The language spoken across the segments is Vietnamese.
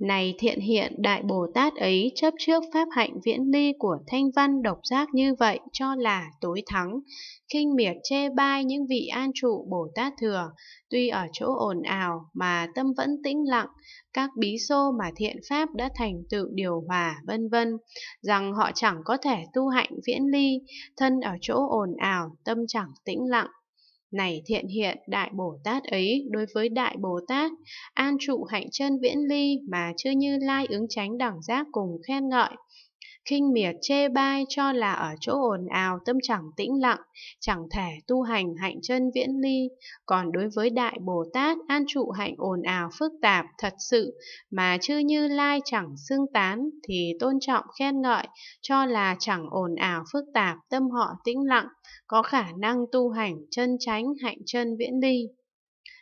Này thiện hiện Đại Bồ Tát ấy chấp trước pháp hạnh viễn ly của thanh văn độc giác như vậy cho là tối thắng, khinh miệt chê bai những vị an trụ Bồ Tát thừa, tuy ở chỗ ồn ào mà tâm vẫn tĩnh lặng, các bí xô mà thiện pháp đã thành tựu điều hòa vân vân, rằng họ chẳng có thể tu hạnh viễn ly, thân ở chỗ ồn ào, tâm chẳng tĩnh lặng. Này thiện hiện Đại Bồ Tát ấy đối với Đại Bồ Tát, an trụ hạnh chân viễn ly mà chưa như lai ứng tránh đẳng giác cùng khen ngợi, khinh miệt chê bai cho là ở chỗ ồn ào tâm chẳng tĩnh lặng, chẳng thể tu hành hạnh chân viễn ly. Còn đối với Đại Bồ Tát an trụ hạnh ồn ào phức tạp thật sự mà chư như lai chẳng xưng tán thì tôn trọng khen ngợi cho là chẳng ồn ào phức tạp tâm họ tĩnh lặng, có khả năng tu hành chân chánh hạnh chân viễn ly.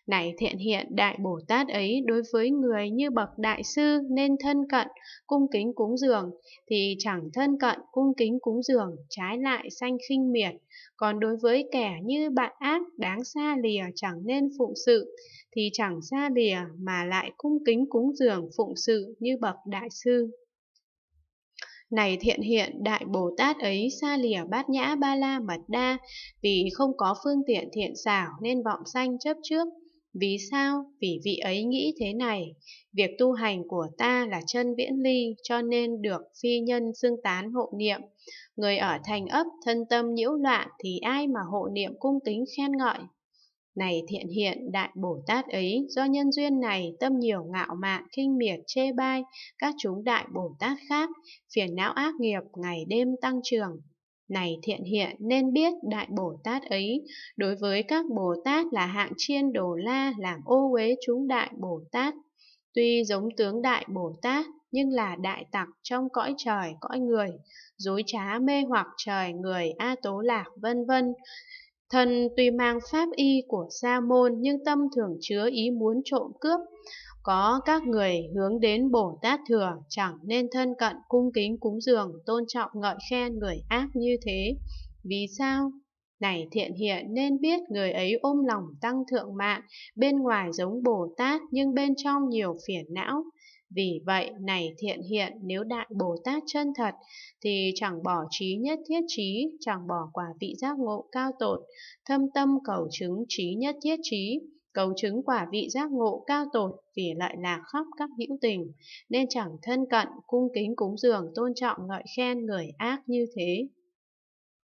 Này thiện hiện Đại Bồ Tát ấy đối với người như bậc đại sư nên thân cận, cung kính cúng dường, thì chẳng thân cận, cung kính cúng dường, trái lại sanh khinh miệt. Còn đối với kẻ như bạn ác đáng xa lìa chẳng nên phụng sự, thì chẳng xa lìa mà lại cung kính cúng dường phụng sự như bậc đại sư. Này thiện hiện Đại Bồ Tát ấy xa lìa bát nhã ba la mật đa, vì không có phương tiện thiện xảo nên vọng sanh chấp trước, vì sao? Vì vị ấy nghĩ thế này, việc tu hành của ta là chân viễn ly cho nên được phi nhân xưng tán hộ niệm. Người ở thành ấp thân tâm nhiễu loạn thì ai mà hộ niệm cung kính khen ngợi. Này thiện hiện đại Bồ Tát ấy, do nhân duyên này tâm nhiều ngạo mạn, khinh miệt, chê bai, các chúng đại Bồ Tát khác, phiền não ác nghiệp ngày đêm tăng trưởng, này thiện hiện nên biết Đại Bồ Tát ấy, đối với các Bồ Tát là hạng chiên đồ la làm ô uế chúng Đại Bồ Tát. Tuy giống tướng Đại Bồ Tát, nhưng là đại tặc trong cõi trời, cõi người, dối trá mê hoặc trời, người, A Tố Lạc, vân vân thần tuy mang pháp y của Sa môn nhưng tâm thường chứa ý muốn trộm cướp, có các người hướng đến Bồ Tát Thừa chẳng nên thân cận cung kính cúng dường tôn trọng ngợi khen người ác như thế. Vì sao? Này thiện hiện nên biết người ấy ôm lòng tăng thượng mạng, bên ngoài giống Bồ Tát nhưng bên trong nhiều phiền não. Vì vậy, này thiện hiện, nếu Đại Bồ Tát chân thật, thì chẳng bỏ trí nhất thiết trí, chẳng bỏ quả vị giác ngộ cao tột, thâm tâm cầu chứng trí nhất thiết trí, cầu chứng quả vị giác ngộ cao tột vì lợi lạc khắp các hữu tình, nên chẳng thân cận, cung kính cúng dường, tôn trọng ngợi khen người ác như thế.